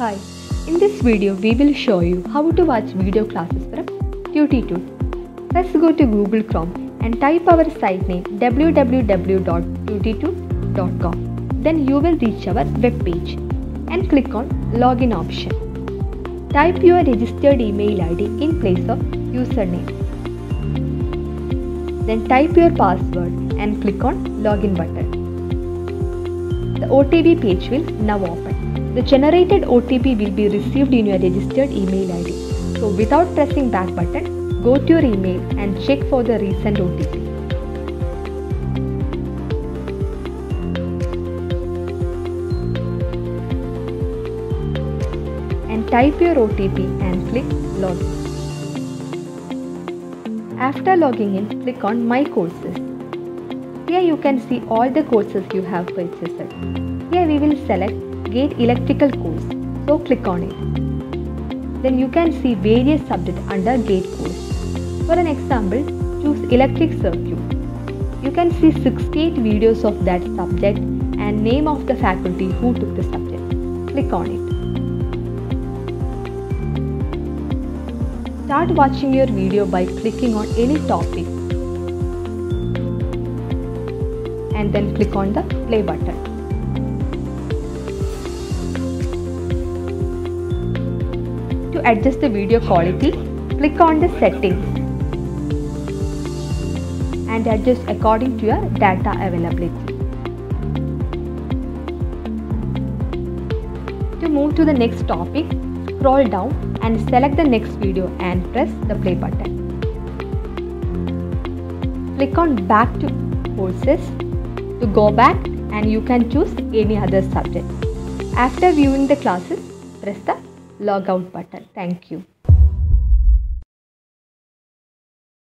Hi, in this video we will show you how to watch video classes from Tutu. Let's go to Google Chrome and type our site name www.tuteetute.com. Then you will reach our web page and click on login option. Type your registered email ID in place of username. Then type your password and click on login button. The OTP page will now open. The generated OTP will be received in your registered email ID. So without pressing back button, go to your email and check for the recent OTP. And type your OTP and click login. After logging in, click on My Courses. Here you can see all the courses you have purchased. Here we will select Gate Electrical course. So click on it. Then you can see various subjects under Gate course. For an example, choose Electric Circuit. You can see 68 videos of that subject and name of the faculty who took the subject. Click on it. Start watching your video by clicking on any topic and then click on the play button. To adjust the video quality, click on the settings and adjust according to your data availability. To move to the next topic, scroll down and select the next video and press the play button. Click on back to courses to go back and you can choose any other subject. After viewing the classes, press the logout button. Thank you.